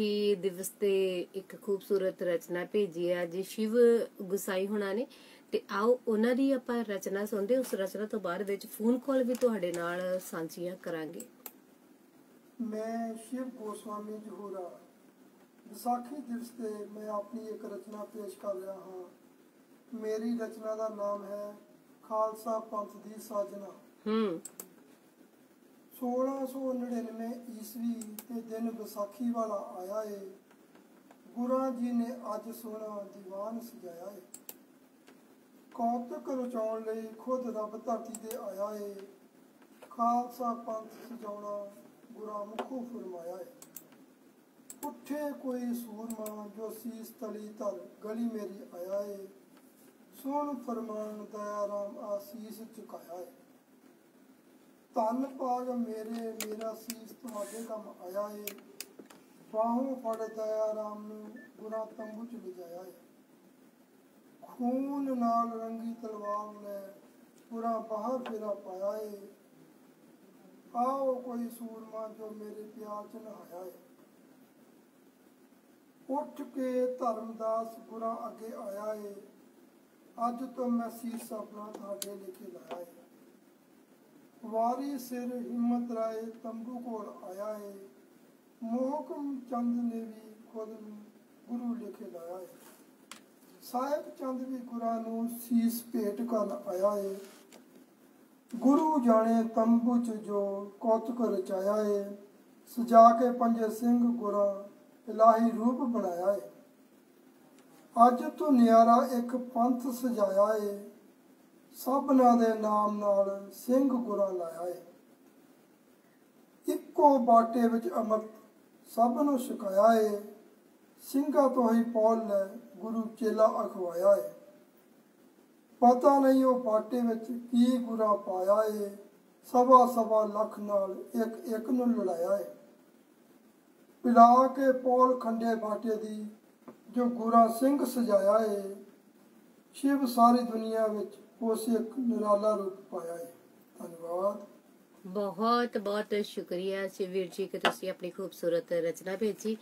ਵਿਸਾਖੀ ਦਿਵਸ ਤੇ ਇੱਕ ਖੂਬਸੂਰਤ ਰਚਨਾ ਭੇਜੀ ਹੈ। ਅੱਜ ਸ਼ਿਵ ਗੁਸਾਈ ਹੁਣਾਂ ਨੇ। ਤੇ ਆਓ ਉਹਨਾਂ ਦੀ ਆਪਾਂ ਰਚਨਾ ਸੁਣਦੇ ਉਸ ਰਚਨਾ ਤੋਂ ਬਾਅਦ ਵਿੱਚ ਫੋਨ ਕਾਲ ਵੀ ਤੁਹਾਡੇ ਨਾਲ ਸਾਂਝੀਆਂ ਕਰਾਂਗੇ। ਮੈਂ ਸ਼ਿਵ ਗੋਸਵਾਮੀ ਜਹੂਰਾ ਵਿਸਾਖੀ ਦਿਵਸ ਤੇ ਮੈਂ ਆਪਣੀ ਇੱਕ ਰਚਨਾ ਪੇਸ਼ ਕਰ ਰਿਹਾ ਹਾਂ। ਮੇਰੀ ਰਚਨਾ ਦਾ ਨਾਮ ਹੈ ਖਾਲਸਾ ਪੰਥ ਦੀ ਸਾਜਨਾ। ਹੂੰ। 1699 ਈਸਵੀ ਤੇ ਦਿਨ ਵਿਸਾਖੀ ਵਾਲਾ ਆਇਆ ਏ। ਗੁਰਾਂ ਜੀ ਨੇ ਅੱਜ ਸੋਹਣਾ ਦੀਵਾਨ ਸਜਾਇਆ ਏ। ਕੌਤਕ ਰਚਾਉਣ ਲਈ ਖੁਦ ਰੱਬ ਧਰਤੀ ਤੇ ਆਇਆ ਏ। ਖਾਲਸਾ ਪੰਥ ਸਜਾਉਣਾ ਗੁਰਾਂ ਮੁਖੋਂ ਫਰਮਾਇਆ ਏ। ਉੱਠੇ ਕੋਈ ਸੂਰਮਾ ਜੋ ਸੀਸ ਤਲੀ ਧਰ ਗਲੀ ਮੇਰੀ ਆਇਆ ਏ। ਸੁਣ ਫਰਮਾਨ ਦਇਆ ਰਾਮ ਆਸੀਸ ਚੁਕਾਇਆ ਏ। ਧੰਨ ਭਾਗ ਮੇਰੇ, ਮੇਰਾ ਸੀਸ ਤੁਹਾਡੇ ਕੰਮ ਆਇਆ ਏ। ਬਾਹੋਂ ਫੜ ਦਇਆ ਰਾਮ ਨੂੰ, ਗੁਰਾਂ ਤੰਬੂ ਚ ਲਿਜਾਇਆ ਏ। ਖੂਨ ਨਾਲ ਰੰਗੀ ਤਲਵਾਰ ਨੇ ਪੂਰਾ ਬਾਹਰ ਫੇਰਾ ਪਾਇਆ ਏ। ਆਓ ਕੋਈ ਸੂਰਮਾ ਜੋ ਮੇਰੇ ਪਿਆਰ ਚ ਨਹਾਇਆ ਏ। ਉੱਠ ਕੇ ਧਰਮਦਾਸ ਗੁਰਾਂ ਅੱਗੇ ਆਇਆ ਏ। ਅੱਜ ਤੋਂ ਮੈਂ ਸੀਸ ਆਪਣਾ ਤੁਹਾਡੇ ਲੈ ਕੇ ਲਾਇਆ ਏ। ਵਾਰੀ ਸਿਰ ਹਿੰਮਤ ਰਾਏ ਤੰਬੂ ਕੋਲ ਆਇਆ ਹੈ ਮੋਹਕਮ ਚੰਦ ਨੇ ਵੀ ਖੁਦ ਨੂੰ ਗੁਰੂ ਲਿਖੇ ਲਾਇਆ ਏ ਸਾਹਿਬ ਚੰਦ ਵੀ ਗੁਰਾਂ ਨੂੰ ਸੀਸ ਭੇਟ ਕਰਨ ਆਇਆ ਏ ਗੁਰੂ ਜਾਣੇ ਤੰਬੂ ਚ ਜੋ ਕੌਤਕ ਰਚਾਇਆ ਏ ਸਜਾ ਕੇ ਪੰਜੇ ਸਿੰਘ ਗੁਰਾਂ ਇਲਾਹੀ ਰੂਪ ਬਣਾਇਆ ਏ ਅੱਜ ਤੋਂ ਨਿਆਰਾ ਇੱਕ ਪੰਥ ਸਜਾਇਆ ਏ ਸਭਨਾਂ ਦੇ ਨਾਮ ਨਾਲ ਸਿੰਘ ਗੁਰਾਂ ਲਾਇਆ ਏ। ਇੱਕੋ ਬਾਟੇ ਵਿੱਚ ਅੰਮ੍ਰਿਤ ਸਭ ਨੂੰ ਛਕਾਇਆ ਏ। ਸਿੰਘਾਂ ਤੋਂ ਹੀ ਪੌਲ ਲੈ ਗੁਰੂ ਚੇਲਾ ਅਖਵਾਇਆ ਏ। ਪਤਾ ਨਹੀਂ ਉਹ ਬਾਟੇ ਵਿੱਚ ਕੀ ਗੁਰਾ ਪਾਇਆ ਏ। ਸਵਾ ਸਵਾ ਲੱਖ ਨਾਲ ਇੱਕ ਇੱਕ ਨੂੰ ਲੜਾਇਆ ਏ। ਪਿਲਾ ਕੇ ਪੌਲ ਖੰਡੇ ਬਾਟੇ ਦੀ ਜੋ ਗੁਰਾ ਸਿੰਘ ਸਜਾਇਆ ਏ ਸ਼ਿਵ ਸਾਰੀ ਦੁਨੀਆ ਵਿੱਚ ਉਸ ਇੱਕ ਨਿਰਾਲਾ ਰੂਪ ਪਾਇਆ ਏ ਧੰਨਵਾਦ। ਬਹੁਤ ਬਹੁਤ ਸ਼ੁਕਰੀਆ ਸ਼ਿਵਵੀਰ ਜੀ, ਕਿ ਤੁਸੀਂ ਆਪਣੀ ਖੂਬਸੂਰਤ ਰਚਨਾ ਭੇਜੀ।